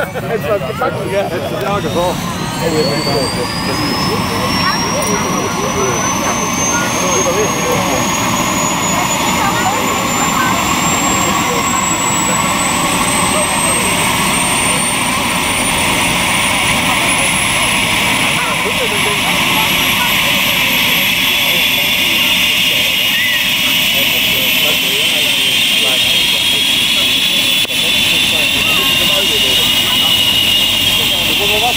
it's the yeah, it's the dog of all. ごめんな。